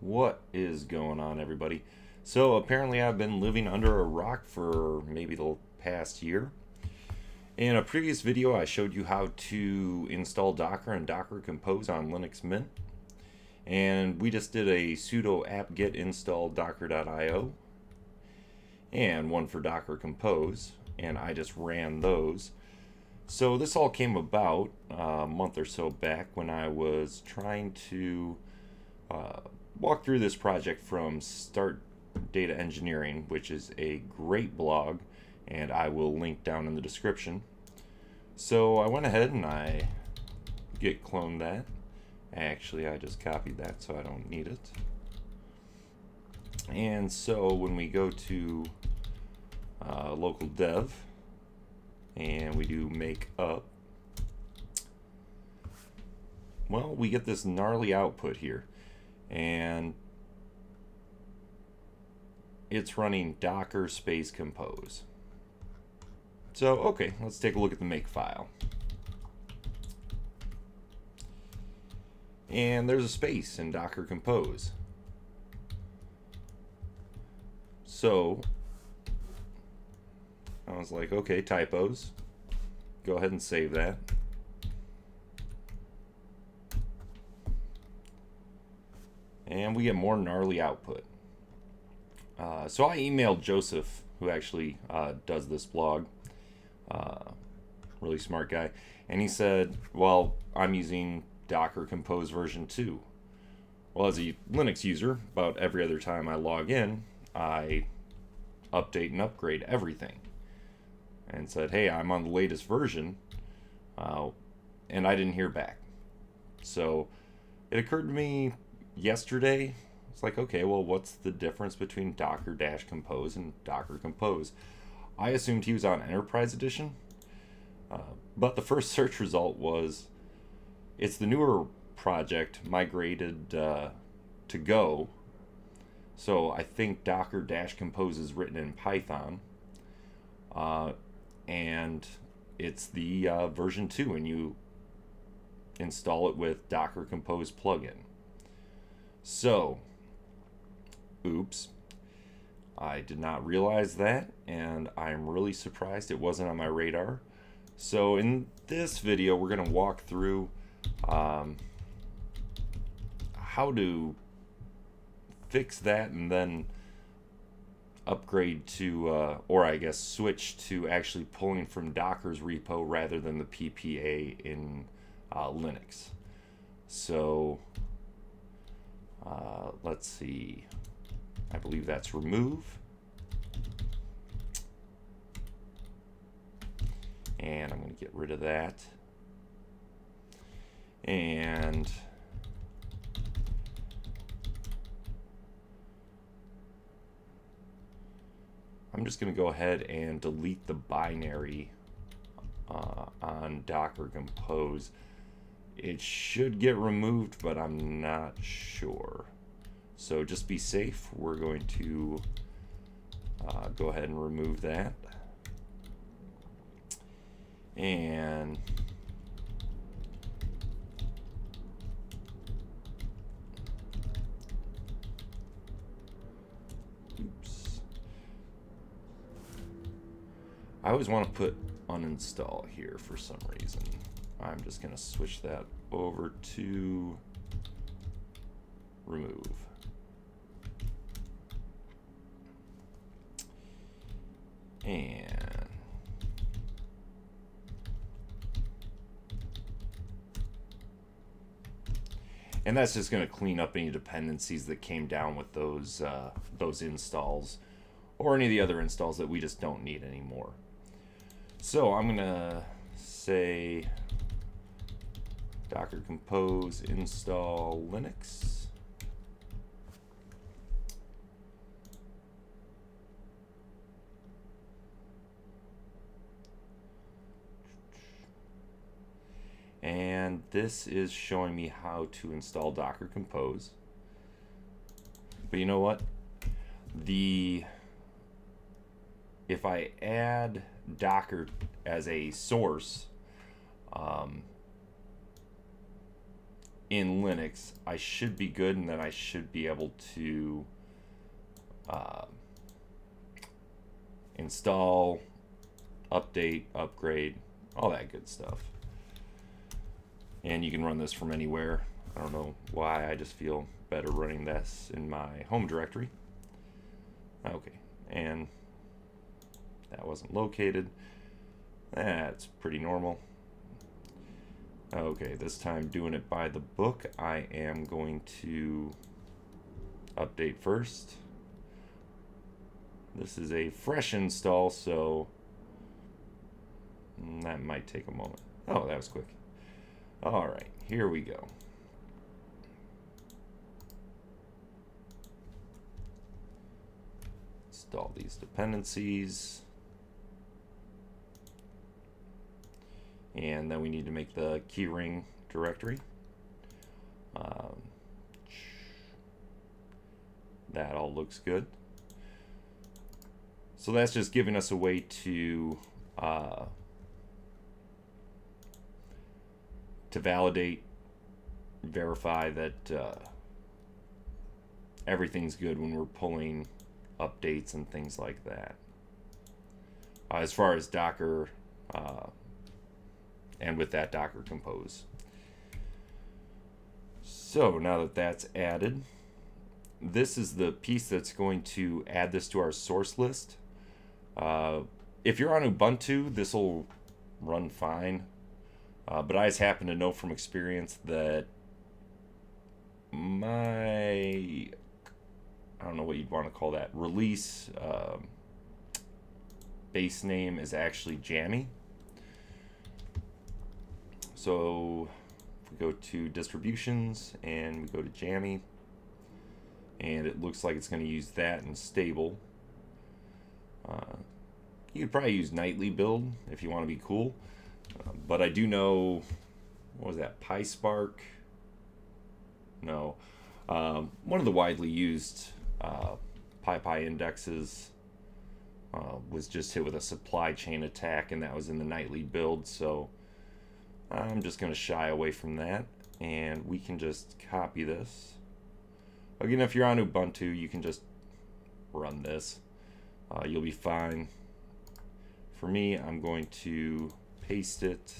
What is going on, everybody? So, apparently, I've been living under a rock for maybe the past year. In a previous video, I showed you how to install Docker and Docker Compose on Linux Mint. And we just did a sudo apt-get install docker.io and one for Docker Compose. And I just ran those. So this all came about uh, a month or so back when I was trying to uh, walk through this project from Start Data Engineering, which is a great blog, and I will link down in the description. So I went ahead and I git cloned that. Actually, I just copied that so I don't need it. And so when we go to uh, local dev and we do make up, well, we get this gnarly output here and it's running docker space compose. So, okay, let's take a look at the make file. And there's a space in docker compose. So, I was like, okay, typos. Go ahead and save that. and we get more gnarly output. Uh, so I emailed Joseph, who actually uh, does this blog, uh, really smart guy, and he said, "Well, I'm using Docker Compose version 2." Well, as a Linux user, about every other time I log in, I update and upgrade everything, and said, "Hey, I'm on the latest version," uh, and I didn't hear back. So it occurred to me yesterday, it's like, okay, well, what's the difference between Docker Dash Compose and Docker Compose? I assumed he was on Enterprise Edition, uh, but the first search result was it's the newer project migrated uh, to Go. So I think Docker Dash Compose is written in Python, uh, and it's the uh, version 2, and you install it with Docker Compose plugin. So, oops. I did not realize that, and I'm really surprised it wasn't on my radar. So in this video, we're going to walk through um, how to fix that and then upgrade to, uh, or I guess switch to actually pulling from Docker's repo rather than the PPA in uh, Linux. So uh, let's see. I believe that's remove. And I'm going to get rid of that. And I'm just going to go ahead and delete the binary uh, on Docker Compose. It should get removed, but I'm not sure. So just be safe. We're going to uh, go ahead and remove that. And oops. I always want to put uninstall here for some reason. I'm just going to switch that over to remove. And and that's just going to clean up any dependencies that came down with those uh, those installs or any of the other installs that we just don't need anymore. So I'm going to say Docker Compose install Linux. And this is showing me how to install Docker Compose. But you know what? The if I add Docker as a source, um, in Linux, I should be good, and then I should be able to uh, install, update, upgrade, all that good stuff. And you can run this from anywhere. I don't know why, I just feel better running this in my home directory. Okay, and that wasn't located. That's pretty normal. Okay, this time doing it by the book. I am going to update first. This is a fresh install, so mm, that might take a moment. Oh, that was quick. All right, here we go. Install these dependencies. And then we need to make the keyring directory. Um, that all looks good. So that's just giving us a way to uh, to validate, verify that uh, everything's good when we're pulling updates and things like that. Uh, as far as Docker uh, and with that Docker Compose. So now that that's added, this is the piece that's going to add this to our source list. Uh, if you're on Ubuntu, this will run fine. Uh, but I just happen to know from experience that my, I don't know what you'd want to call that, release um, base name is actually Jammy. So we go to distributions and we go to Jammy, and it looks like it's going to use that and stable. Uh, you could probably use nightly build if you want to be cool. Uh, but I do know, what was that, PySpark? No. Um, one of the widely used uh, PyPI indexes uh, was just hit with a supply chain attack, and that was in the nightly build. So I'm just going to shy away from that and we can just copy this. Again, if you're on Ubuntu, you can just run this. Uh, you'll be fine. For me, I'm going to paste it.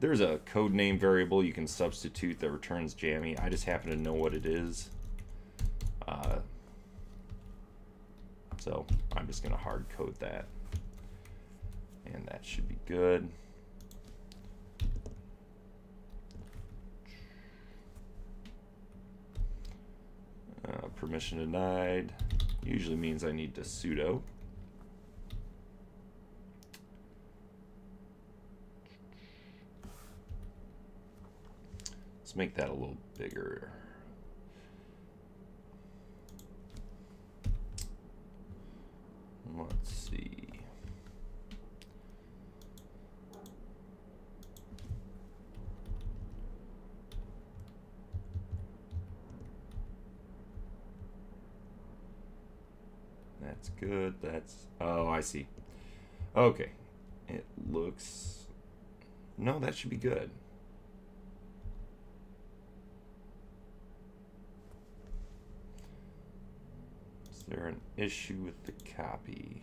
There's a code name variable you can substitute that returns jammy. I just happen to know what it is. Uh, so I'm just going to hard code that and that should be good. Uh, permission denied usually means I need to sudo. Let's make that a little bigger. Let's see. That's good. That's... Oh, I see. Okay. It looks... No, that should be good. Is there an issue with the copy?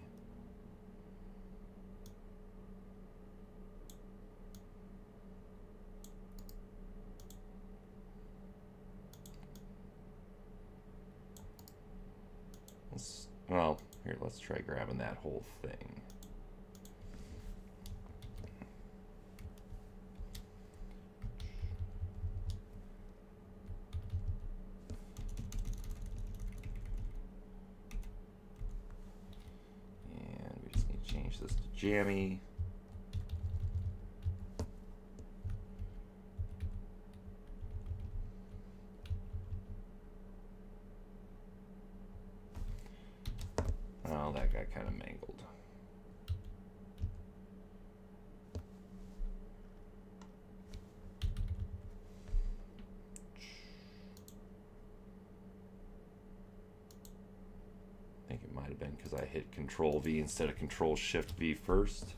Well, here, let's try grabbing that whole thing. And we just need to change this to jammy. Control V instead of Control Shift V first.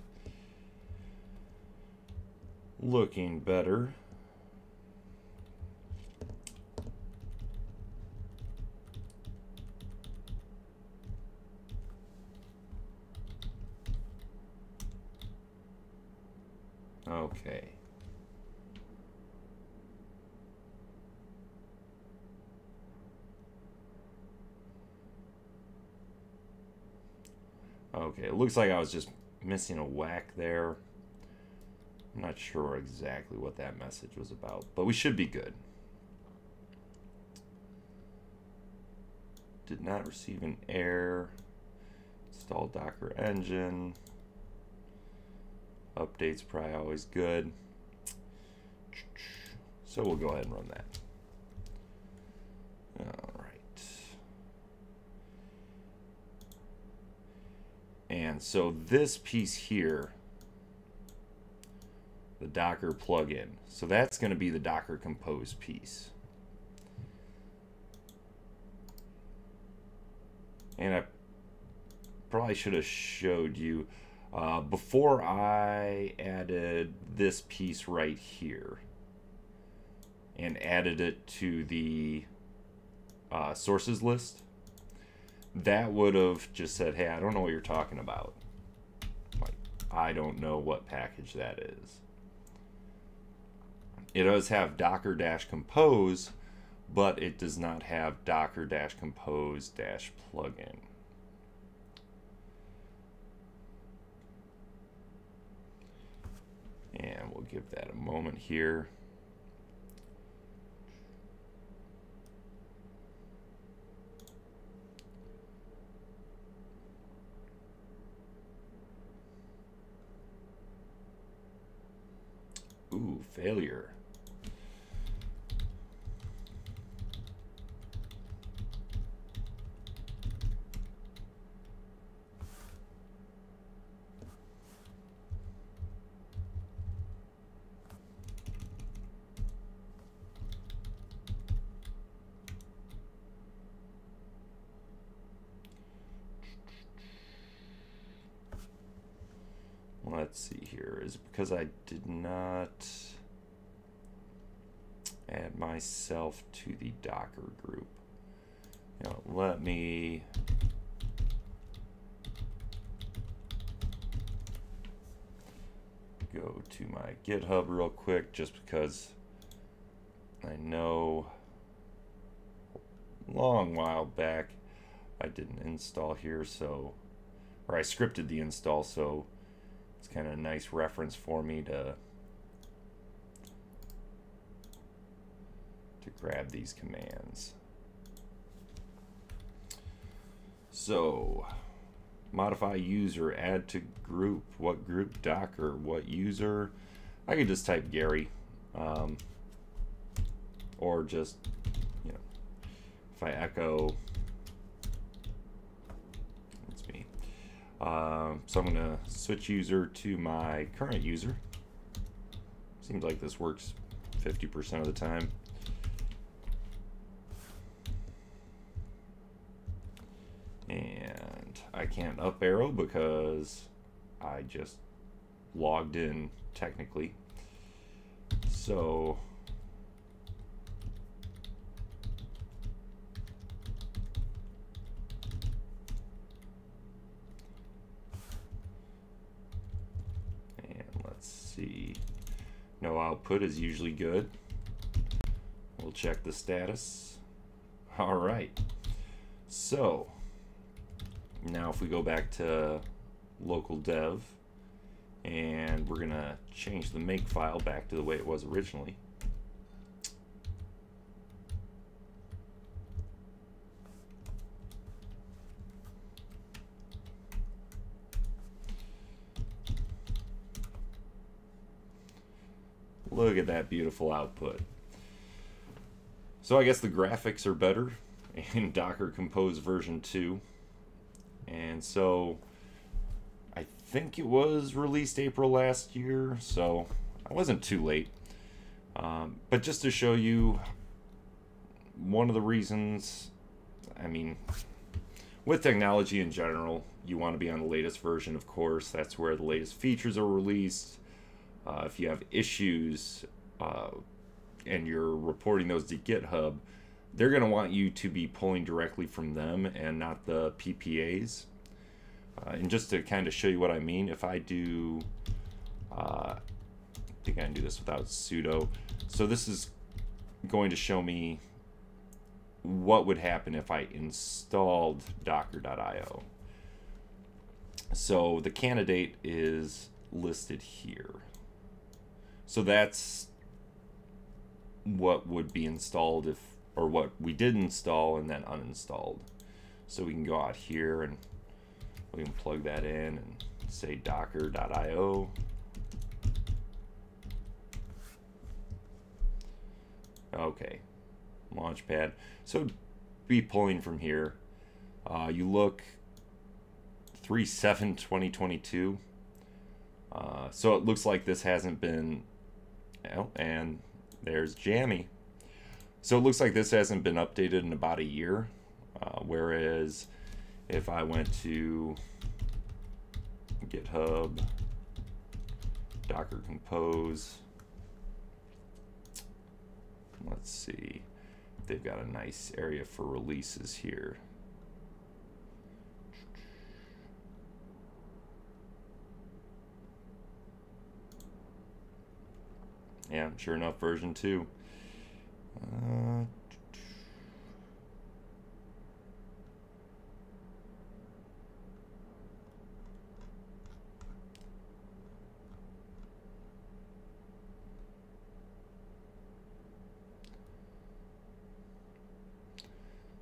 looking better. Okay. Okay, it looks like I was just missing a whack there. I'm not sure exactly what that message was about, but we should be good. Did not receive an error. Install Docker Engine. Updates probably always good. So we'll go ahead and run that. All right. And so this piece here, the Docker plugin, so that's going to be the Docker Compose piece. And I probably should have showed you uh, before I added this piece right here and added it to the uh, sources list, that would have just said, hey, I don't know what you're talking about. Like, I don't know what package that is. It does have docker-compose, but it does not have docker-compose-plugin. And we'll give that a moment here. Let's see here is because I did not add myself to the Docker group. Now, let me go to my GitHub real quick just because I know long while back I didn't install here so or I scripted the install so it's kind of a nice reference for me to to grab these commands. So, modify user, add to group, what group, Docker, what user. I could just type Gary, um, or just, you know, if I echo Uh, so I'm going to switch user to my current user. Seems like this works 50% of the time. And I can't up arrow because I just logged in technically. So No output is usually good. We'll check the status. All right. So now if we go back to local dev and we're gonna change the make file back to the way it was originally. Look at that beautiful output. So I guess the graphics are better in Docker Compose version 2. And so I think it was released April last year, so I wasn't too late. Um, but just to show you one of the reasons, I mean, with technology in general, you want to be on the latest version, of course. That's where the latest features are released. Uh, if you have issues uh, and you're reporting those to GitHub, they're going to want you to be pulling directly from them and not the PPAs. Uh, and just to kind of show you what I mean, if I do, uh, I think I can do this without sudo. So this is going to show me what would happen if I installed docker.io. So the candidate is listed here. So that's what would be installed if, or what we did install and then uninstalled. So we can go out here and we can plug that in and say docker.io. Okay, launchpad. So be pulling from here. Uh, you look 3 7 2022. Uh, so it looks like this hasn't been. Oh, and there's Jammy. So it looks like this hasn't been updated in about a year. Uh, whereas if I went to GitHub, Docker Compose, let's see, they've got a nice area for releases here. Yeah, sure enough, version 2. Uh,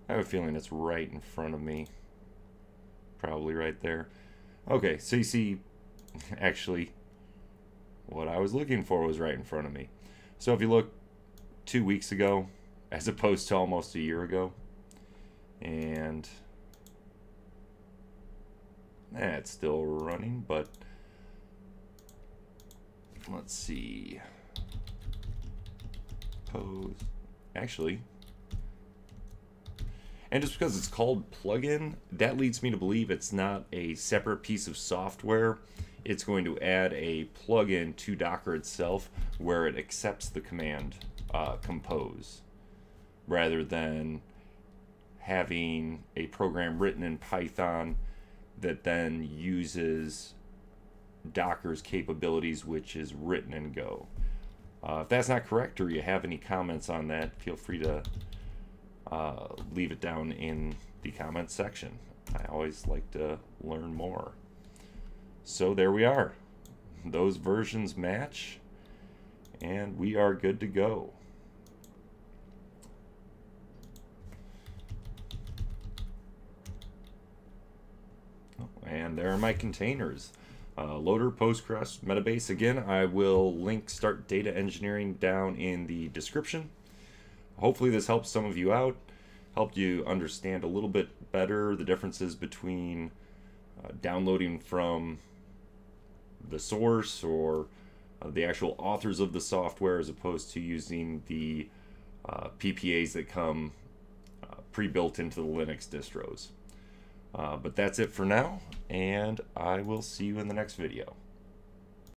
I have a feeling it's right in front of me. Probably right there. Okay, so you see, actually, what I was looking for was right in front of me. So if you look two weeks ago, as opposed to almost a year ago, and eh, it's still running, but let's see. Pose. Actually, and just because it's called plugin, that leads me to believe it's not a separate piece of software. It's going to add a plugin to Docker itself where it accepts the command uh, compose rather than having a program written in Python that then uses Docker's capabilities, which is written in Go. Uh, if that's not correct or you have any comments on that, feel free to uh, leave it down in the comments section. I always like to learn more. So there we are. Those versions match, and we are good to go. And there are my containers. Uh, loader, Postgres, Metabase. Again, I will link Start Data Engineering down in the description hopefully this helps some of you out, helped you understand a little bit better the differences between uh, downloading from the source or uh, the actual authors of the software as opposed to using the uh, PPAs that come uh, pre-built into the Linux distros. Uh, but that's it for now, and I will see you in the next video.